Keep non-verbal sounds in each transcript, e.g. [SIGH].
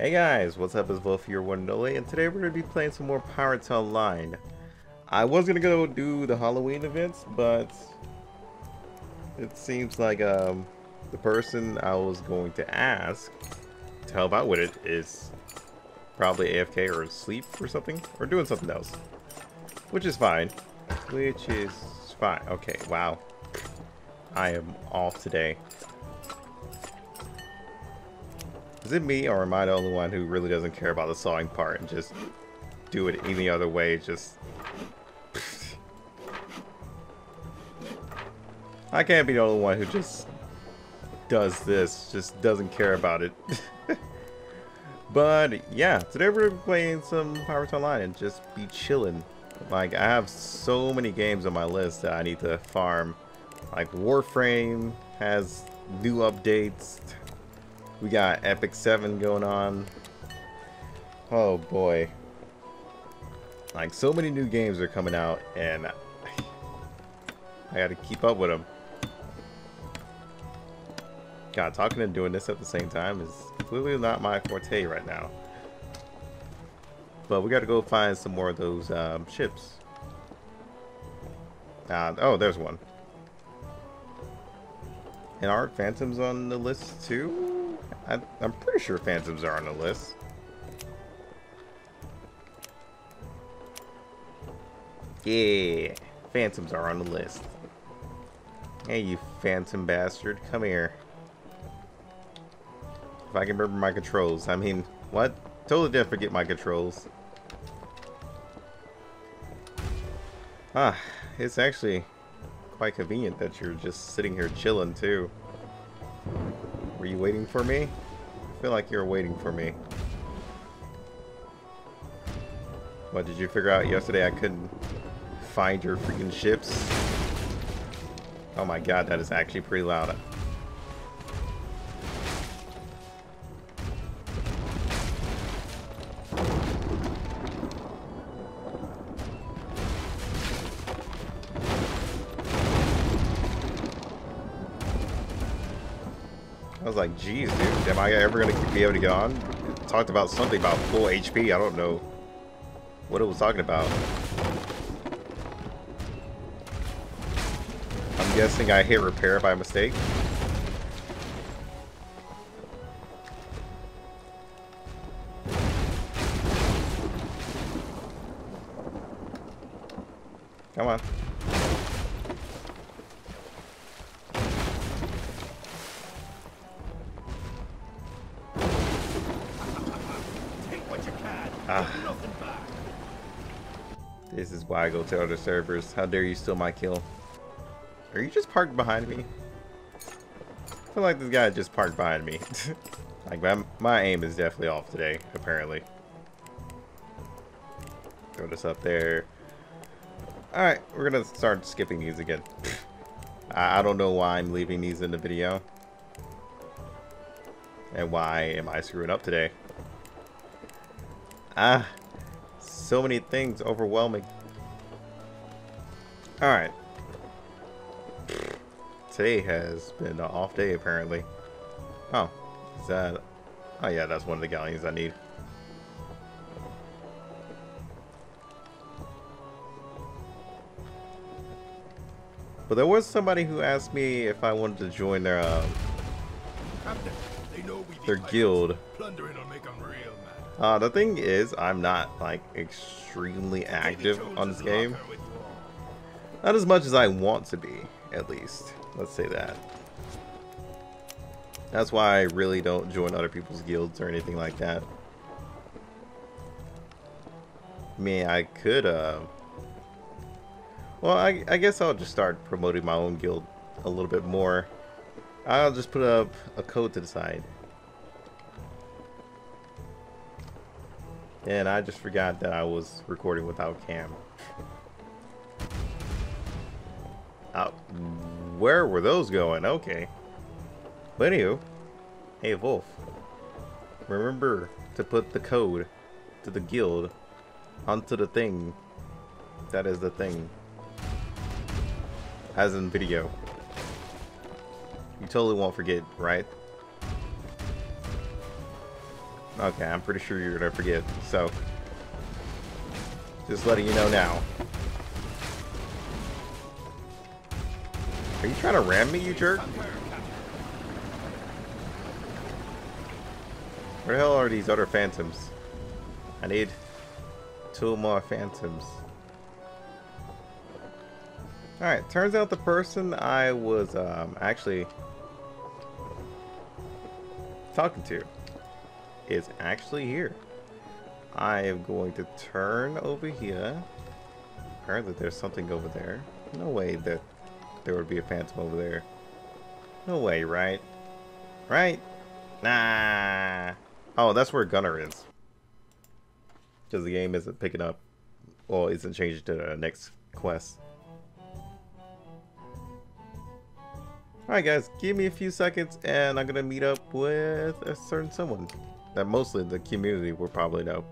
Hey guys, what's up? It's Volf here, one and only, and today we're going to be playing some more Pirates Online. I was going to go do the Halloween events, but it seems like um, the person I was going to ask to help out with it is probably AFK or asleep or something, or doing something else. Which is fine. Which is fine. Okay, wow. I am off today. Is it me or am I the only one who really doesn't care about the sawing part and just do it any other way? Just. I can't be the only one who just does this, just doesn't care about it. [LAUGHS] but yeah, today we're playing some Pirates Online and just be chilling. Like, I have so many games on my list that I need to farm. Like, Warframe has new updates. We got Epic 7 going on. Oh boy. Like so many new games are coming out and I gotta keep up with them. God, talking and doing this at the same time is clearly not my forte right now. But we gotta go find some more of those um, ships. Uh, oh, there's one. And aren't Phantoms on the list too? I, I'm pretty sure Phantoms are on the list. Yeah, Phantoms are on the list. Hey, you Phantom bastard. Come here. If I can remember my controls. I mean, what? Totally did forget my controls. Ah, it's actually quite convenient that you're just sitting here chilling, too. Were you waiting for me? I feel like you're waiting for me. What, did you figure out yesterday I couldn't find your freaking ships? Oh my god, that is actually pretty loud. Geez, dude, am I ever going to be able to get on? It talked about something about full HP. I don't know what it was talking about. I'm guessing I hit repair by mistake. To other servers. How dare you steal my kill? Are you just parked behind me? I feel like this guy just parked behind me. [LAUGHS] like, my, my aim is definitely off today, apparently. Throw this up there. Alright, we're gonna start skipping these again. [LAUGHS] I, I don't know why I'm leaving these in the video. And why am I screwing up today? Ah, so many things overwhelming. Alright. Today has been an off day, apparently. Oh, is that... Oh yeah, that's one of the galleons I need. But there was somebody who asked me if I wanted to join their, um, their guild. Uh, the thing is, I'm not, like, extremely active on this game. Not as much as I want to be, at least. Let's say that. That's why I really don't join other people's guilds or anything like that. I mean, I could, uh... Well, I, I guess I'll just start promoting my own guild a little bit more. I'll just put up a code to the side. And I just forgot that I was recording without cam. [LAUGHS] Uh, where were those going? Okay. But anywho, hey Volf, remember to put the code to the guild onto the thing. That is the thing. As in video. You totally won't forget, right? Okay, I'm pretty sure you're gonna forget, so... Just letting you know now. Are you trying to ram me, you jerk? Where the hell are these other phantoms? I need two more phantoms. Alright, turns out the person I was um, actually talking to is actually here. I am going to turn over here. Apparently there's something over there. No way that there would be a phantom over there. No way, right? Right? Nah. Oh, that's where Gunner is. Because the game isn't picking up. Well, isn't changing to the next quest. Alright guys, give me a few seconds and I'm gonna meet up with a certain someone that mostly the community will probably know.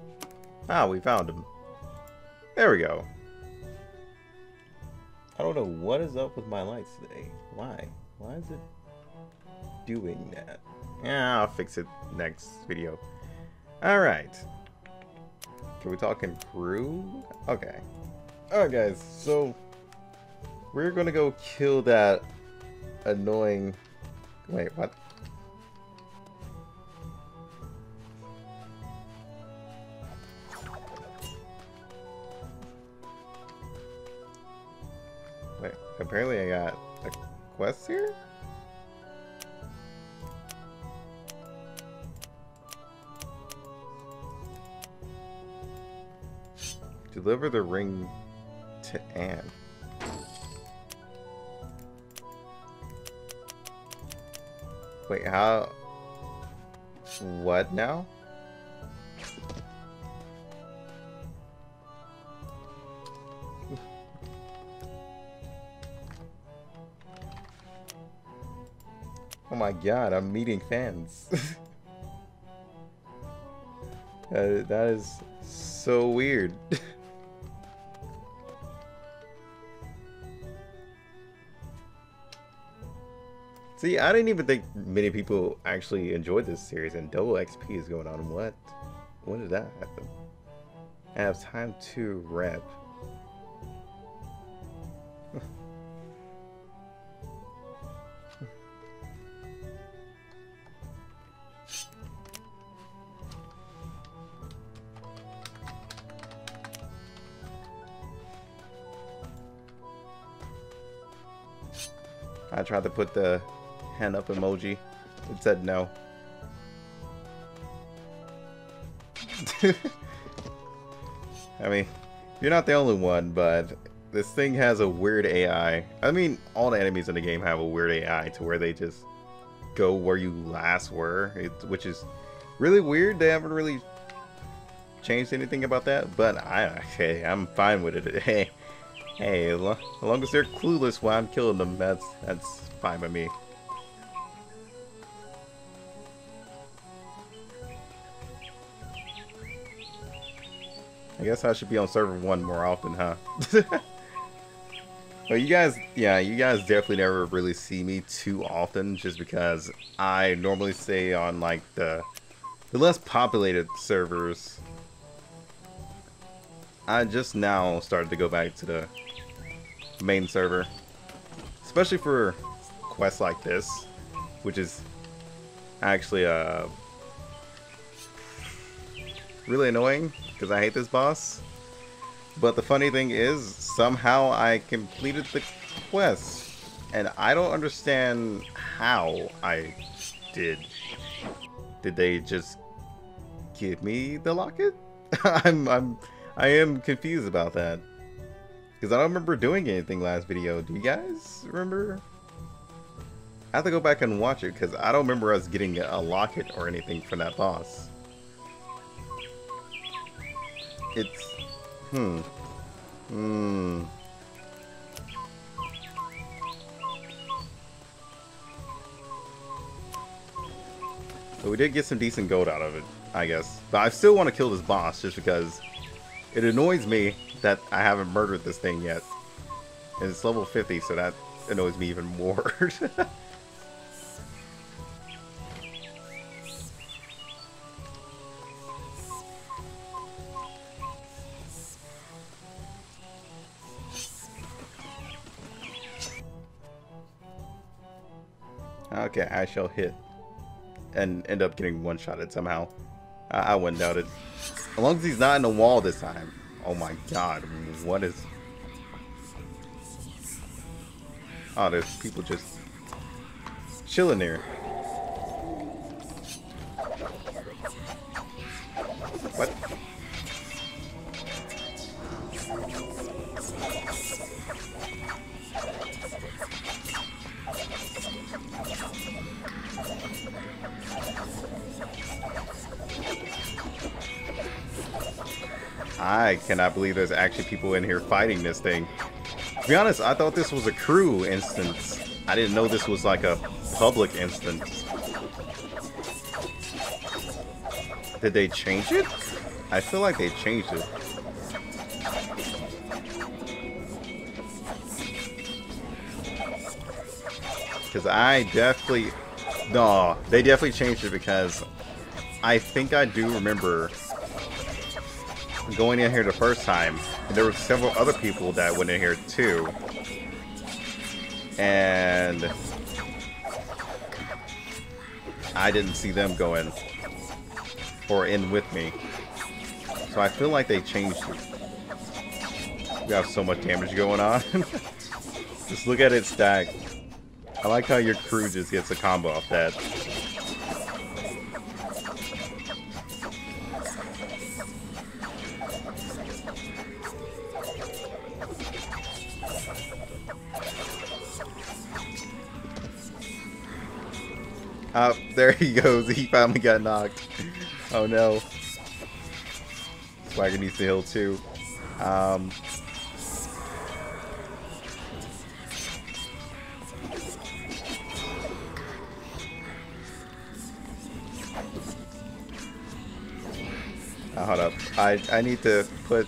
Ah, we found him. There we go. I don't know what is up with my lights today. Why? Why is it doing that? Yeah, I'll fix it next video. Alright. Can we talk improve? Okay. Alright guys, so we're gonna go kill that annoying... Wait, what? Apparently I got a quest here? Deliver the ring to Anne. Wait, how? What now? My god, I'm meeting fans. [LAUGHS] that, that is so weird. [LAUGHS] See, I didn't even think many people actually enjoyed this series, and double XP is going on. What? When did that happen? I have time to rep. tried to put the hand up emoji. It said no. [LAUGHS] I mean, you're not the only one, but this thing has a weird AI. I mean, all the enemies in the game have a weird AI to where they just go where you last were, it, which is really weird. They haven't really changed anything about that, but I, hey, I'm fine with it. [LAUGHS] Hey, hey, as long as they're clueless while I'm killing them, that's that's fine by me. I guess I should be on server one more often, huh? [LAUGHS] well, you guys, yeah, you guys definitely never really see me too often just because I normally stay on like the, the less populated servers. I just now started to go back to the main server, especially for quests like this, which is actually uh, really annoying because I hate this boss. But the funny thing is, somehow I completed the quest. And I don't understand how I did. Did they just give me the locket? [LAUGHS] I'm, I'm, I am confused about that. Because I don't remember doing anything last video. Do you guys remember? I have to go back and watch it because I don't remember us getting a locket or anything from that boss. It's... Hmm. Hmm. But we did get some decent gold out of it, I guess. But I still want to kill this boss just because it annoys me that I haven't murdered this thing yet. And it's level 50, so that annoys me even more. [LAUGHS] okay, I shall hit and end up getting one-shotted somehow. I, I wouldn't doubt it. As long as he's not in the wall this time. Oh my god, what is... Oh, there's people just chilling there. I cannot believe there's actually people in here fighting this thing. To be honest, I thought this was a crew instance. I didn't know this was like a public instance. Did they change it? I feel like they changed it. Because I definitely... No, they definitely changed it because I think I do remember going in here the first time, and there were several other people that went in here too. And I didn't see them go in or in with me. So I feel like they changed it. We have so much damage going on. [LAUGHS] just look at it stack. I like how your crew just gets a combo off that. Oh, there he goes. [LAUGHS] He finally got knocked. Oh no. Swagger needs to heal too. Um, oh, hold up. I, I need to put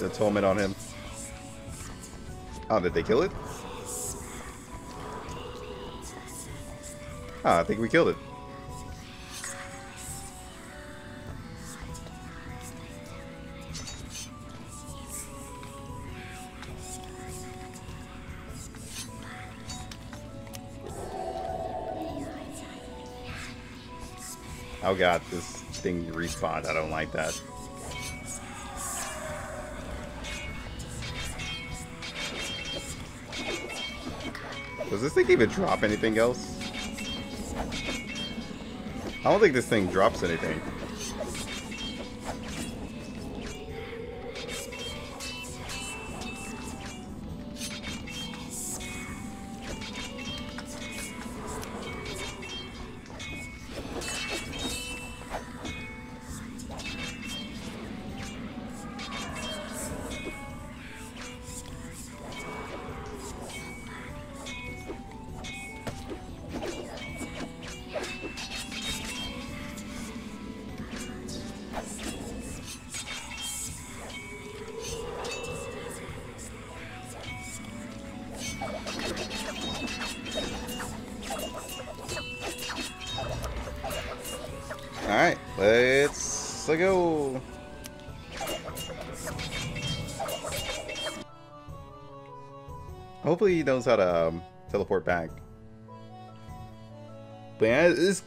the atonement on him. Oh, did they kill it? Ah, I think we killed it. Oh god, this thing respawned. I don't like that. Does this thing even drop anything else? I don't think this thing drops anything. Alright, let's go. Hopefully he knows how to um, teleport back. But yeah, it's,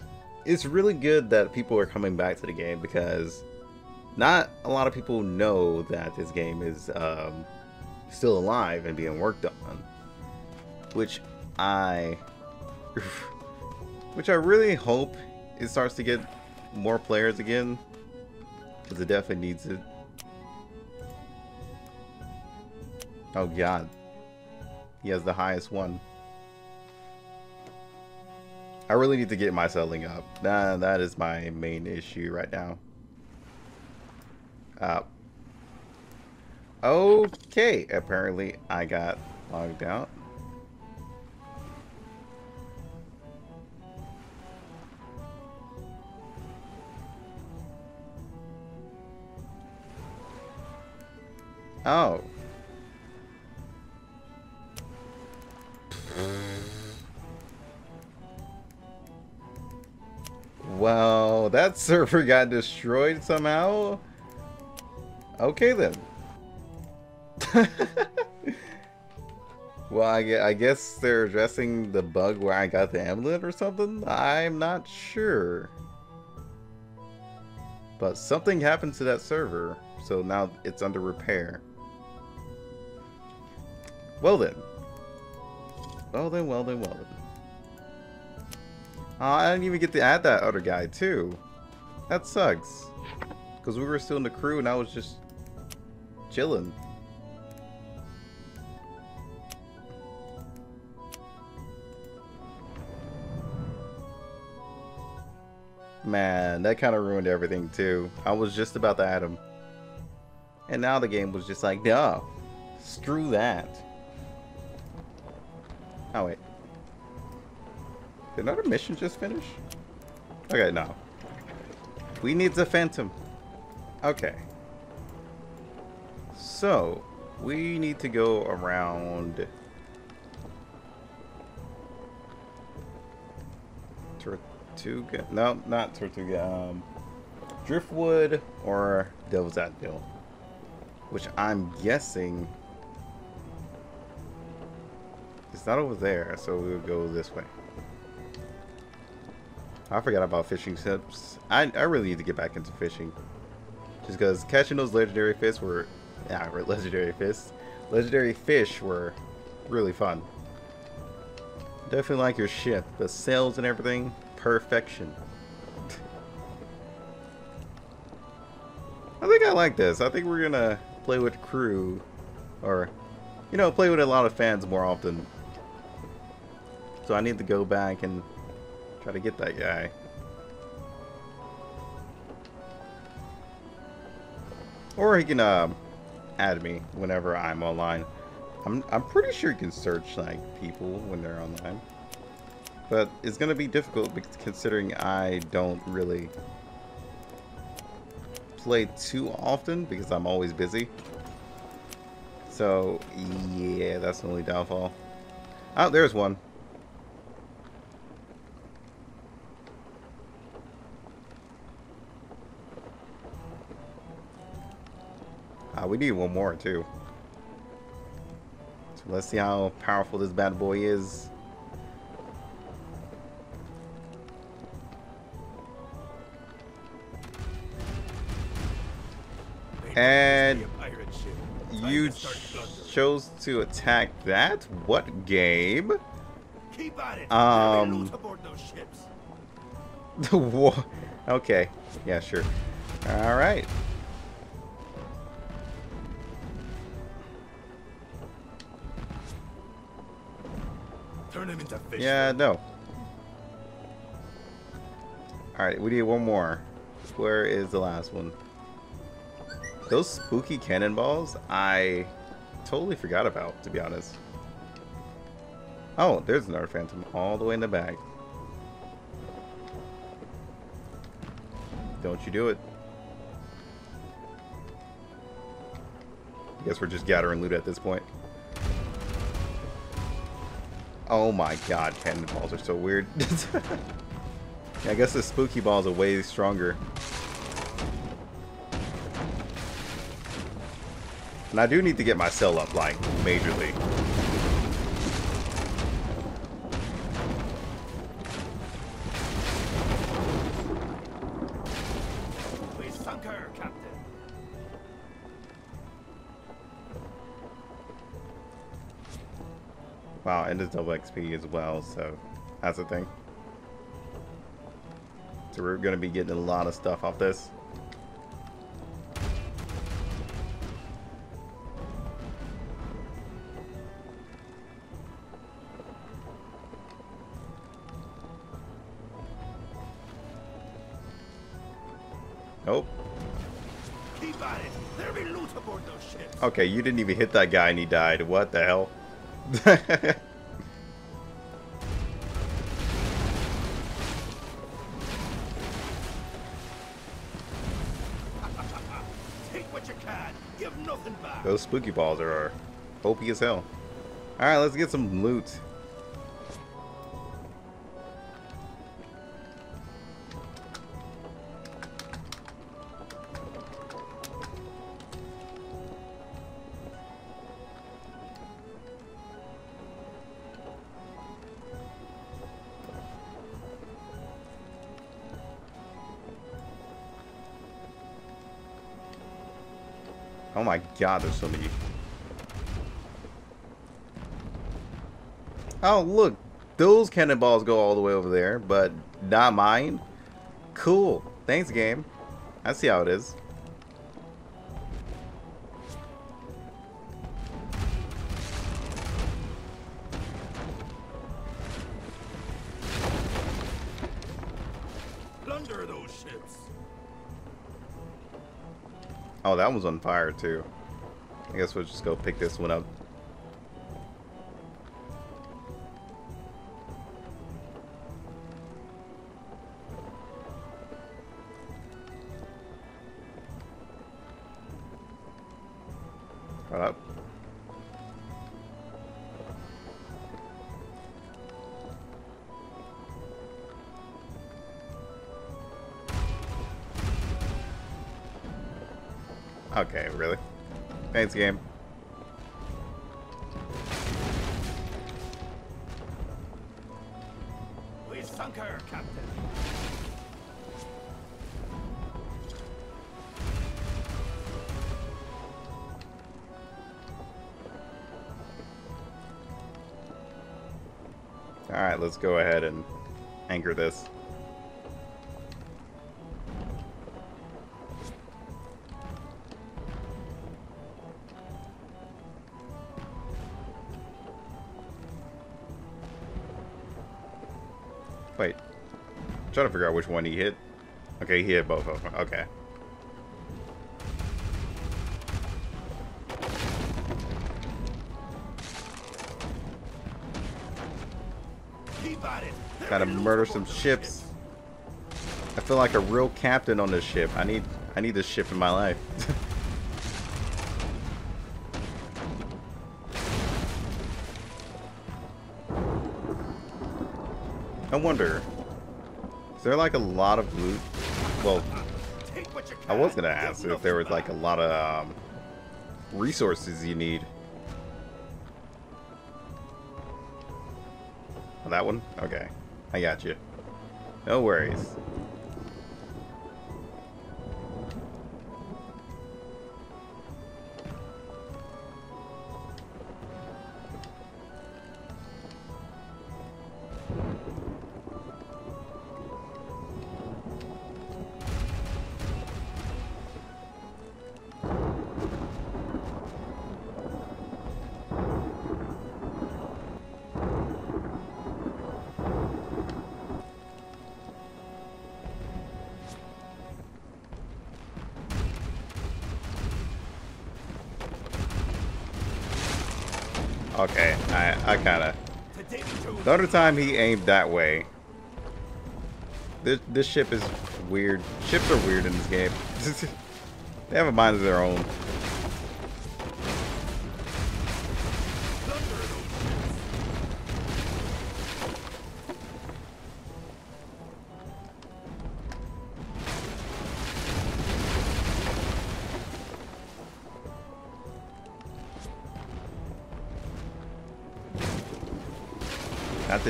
it's really good that people are coming back to the game because not a lot of people know that this game is um, still alive and being worked on. Which I... [LAUGHS] which I really hope it starts to get more players again. Because it definitely needs it. Oh god. He has the highest one. I really need to get my sailing up. Nah, that is my main issue right now. Uh, okay, apparently I got logged out. Oh. Well, that server got destroyed somehow. Okay then. [LAUGHS] Well, I, I guess they're addressing the bug where I got the amulet or something? I'm not sure. But something happened to that server, so now it's under repair. Well then. Well then, well then, well then. Oh, I didn't even get to add that other guy too. That sucks. Because we were still in the crew and I was just chilling. Man, that kind of ruined everything too. I was just about to add him. And now the game was just like, no, screw that. Oh, wait. Did another mission just finish? Okay, no. We need the Phantom. Okay. So, we need to go around... Tortuga? No, not Tortuga. Um, Driftwood or Devil's Anvil. Which I'm guessing it's not over there, so we'll go this way. I forgot about fishing tips. I, I really need to get back into fishing. Just because catching those legendary fish were... Yeah, [LAUGHS] legendary fish. Legendary fish were really fun. Definitely like your ship. The sails and everything, perfection. I think I like this. I think we're gonna play with crew. Or, you know, play with a lot of fans more often. So I need to go back and try to get that guy. Or he can uh, add me whenever I'm online. I'm, I'm pretty sure you can search like people when they're online. But it's going to be difficult considering I don't really play too often because I'm always busy. So, yeah, that's the only downfall. Oh, there's one. Uh, we need one more too. So let's see how powerful this bad boy is. And you ch chose to attack that? What game? Um. [LAUGHS] okay. Yeah, sure. All right. Turn him into fish. Yeah, no. Alright, we need one more. Where is the last one? Those spooky cannonballs, I totally forgot about, to be honest. Oh, there's another phantom all the way in the back. Don't you do it. I guess we're just gathering loot at this point. Oh my god, cannonballs are so weird. [LAUGHS] yeah, I guess the spooky balls are way stronger. And I do need to get my cell up, like, majorly. Wow, and it's double XP as well, so that's the thing. So we're going to be getting a lot of stuff off this. Nope. Keep at it. There'll be loot aboard those ships. Okay, you didn't even hit that guy and he died. What the hell? Those spooky balls are, OP as hell. Alright, let's get some loot. Oh my god, there's so many. Oh, look. Those cannonballs go all the way over there, but not mine? Cool. Thanks, game. I see how it is. That one's on fire, too. I guess we'll just go pick this one up. Hold up. Okay, really? Thanks, game. We sunk her, Captain. Alright, let's go ahead and anchor this. Trying to figure out which one he hit. Okay, he hit both of them. Okay. Keep at it. Gotta murder some ships. I feel like a real captain on this ship. I need I need this ship in my life. [LAUGHS] I wonder, is there like a lot of loot? Well, Take what you I was gonna ask if there was like a lot of um, resources you need. Oh, that one? Okay. I got you. No worries. Okay, I, I kinda... The other time he aimed that way. This, this ship is weird. Ships are weird in this game. [LAUGHS] they have a mind of their own.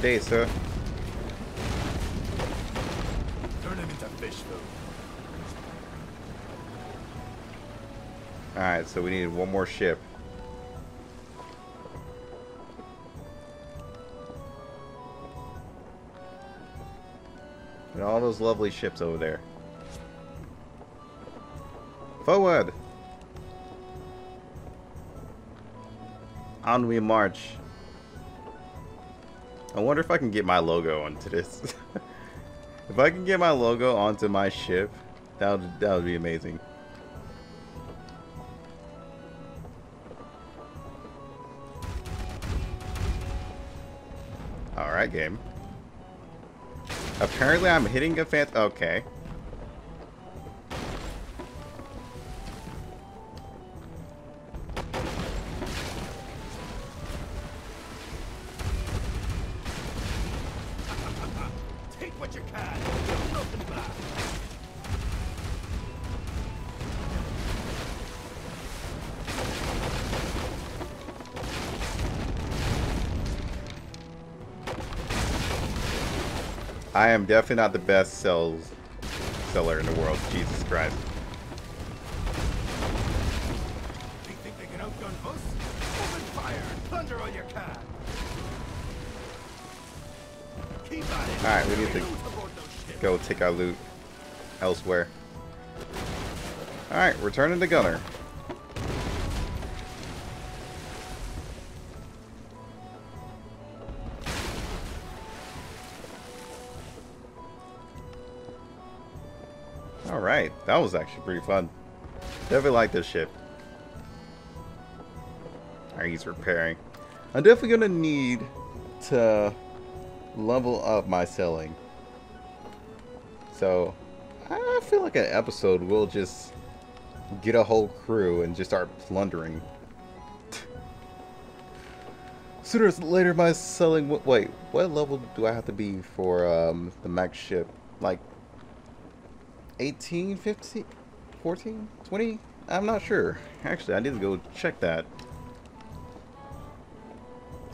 Today, sir. Turn him eh? into fish food. Alright, so we need one more ship. And all those lovely ships over there. Forward! On we march. I wonder if I can get my logo onto this. [LAUGHS] if I can get my logo onto my ship, that would, that would be amazing. Alright, game. Apparently I'm hitting a fan- okay. I am definitely not the best sells seller in the world. Jesus Christ. They think they can outgun us? Open fire! Plunder all you can! Alright, we need to go take our loot elsewhere. Alright, returning to Gunner. Alright, that was actually pretty fun. Definitely like this ship. Alright, he's repairing. I'm definitely gonna need to level up my sailing. So, I feel like an episode will just get a whole crew and just start plundering. Sooner or later, my sailing. Wait, what level do I have to be for um, the max ship? Like 18, 15, 14, 20? I'm not sure. Actually, I need to go check that.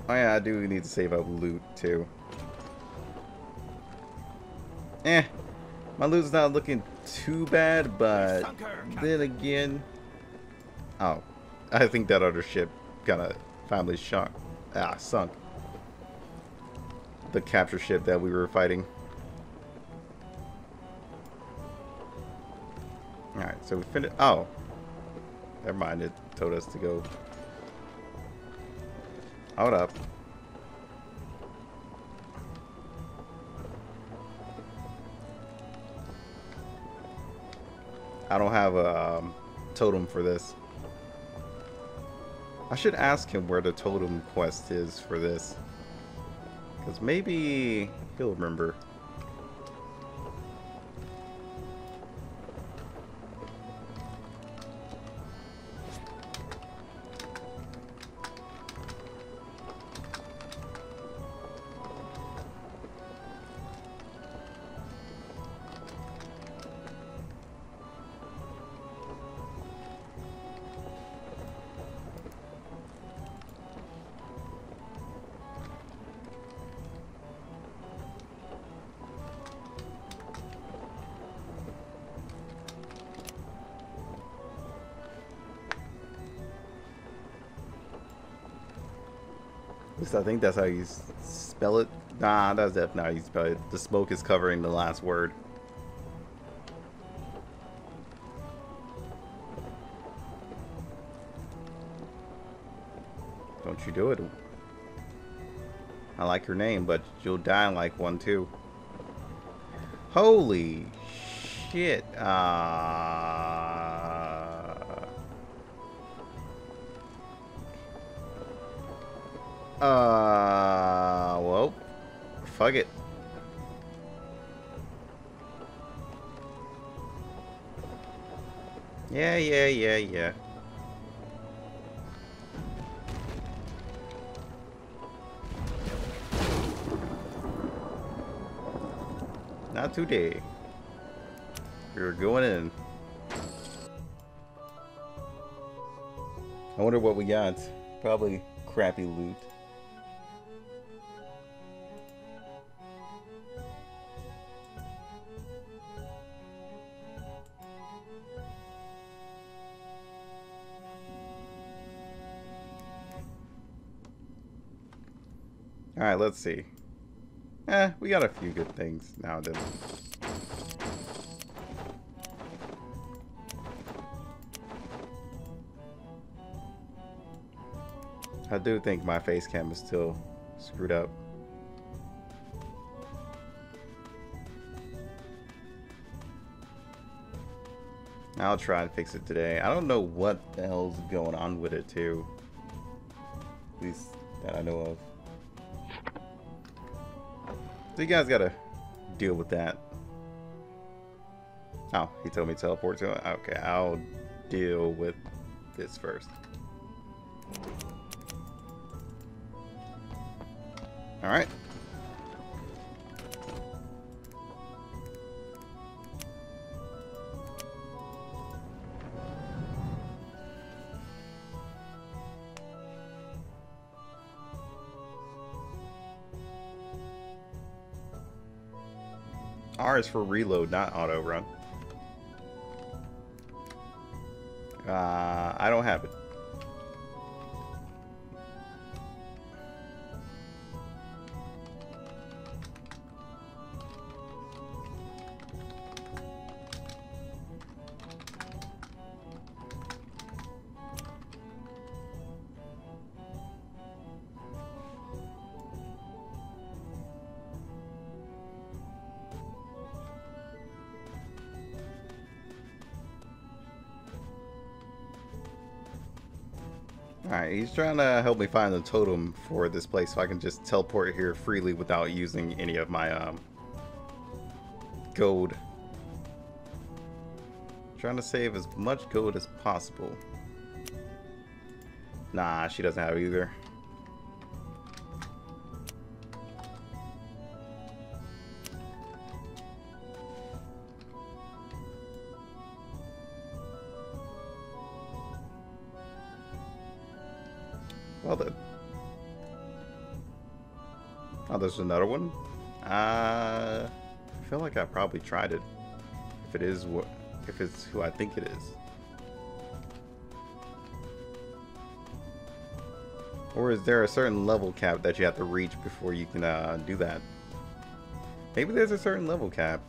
Oh yeah, I do need to save up loot too. Eh, my loot's not looking too bad, but then again, oh, I think that other ship kind of finally shunk, ah, sunk. The capture ship that we were fighting. So we finished. Oh, never mind. It told us to go. Hold up. I don't have a um, totem for this. I should ask him where the totem quest is for this. Because maybe he'll remember. Least I think that's how you spell it. Nah, that's definitely how you spell it. The smoke is covering the last word. Don't you do it. I like your name, but you'll die like one too. Holy shit. Uh... Uh, well, fuck it. Yeah, yeah, yeah, yeah. Not today. We're going in. I wonder what we got. Probably crappy loot. Alright, let's see. Eh, we got a few good things now and then. I do think my face cam is still screwed up. I'll try and fix it today. I don't know what the hell's going on with it too. At least that I know of. So you guys gotta deal with that. Oh, he told me to teleport to it? Okay, I'll deal with this first. Alright. R is for reload, not auto run. Uh, I don't have it. Alright, he's trying to help me find the totem for this place so I can just teleport here freely without using any of my um, gold. Trying to save as much gold as possible. Nah, she doesn't have either. There's another one? Uh, I feel like I probably tried it. If it is what, if it's who I think it is. Or is there a certain level cap that you have to reach before you can uh, do that? Maybe there's a certain level cap.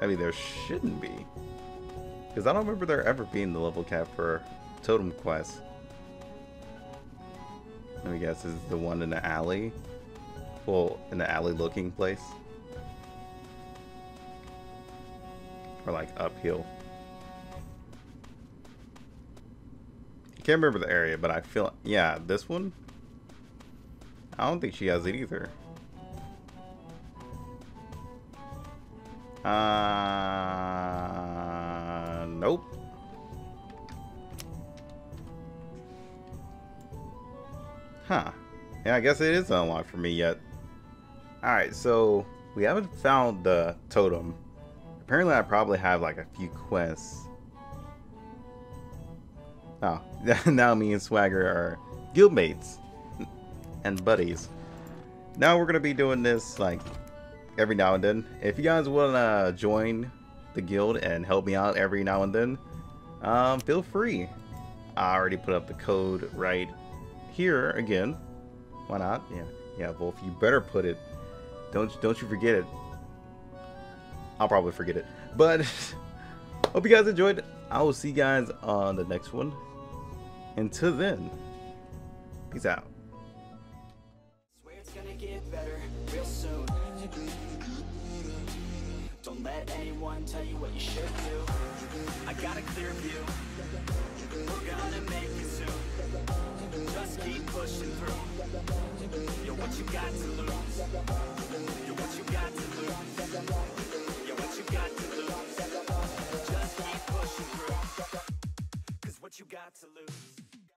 I mean, there shouldn't be. Because I don't remember there ever being the level cap for Totem Quest. Let me guess, is the one in the alley? In the alley looking place? Or like uphill? I can't remember the area, but I feel, yeah, this one? I don't think she has it either. Uh, nope. Huh. Yeah, I guess it is unlocked for me yet. Alright, so we haven't found the totem. Apparently I probably have like a few quests. Oh, [LAUGHS] now me and Swagger are guildmates and buddies. Now we're going to be doing this like every now and then. If you guys want to join the guild and help me out every now and then, um, feel free. I already put up the code right here again. Why not? Yeah, yeah, Volf, you better put it. Don't don't you forget it. I'll probably forget it. But [LAUGHS] hope you guys enjoyed. I will see you guys on the next one. Until then, peace out. Tell you what you should do. I got a clear view. We're gonna make it just keep pushing through. You're what you got to lose. You're what you got to lose. You're what you got to lose. Just keep pushing through. Cause what you got to lose.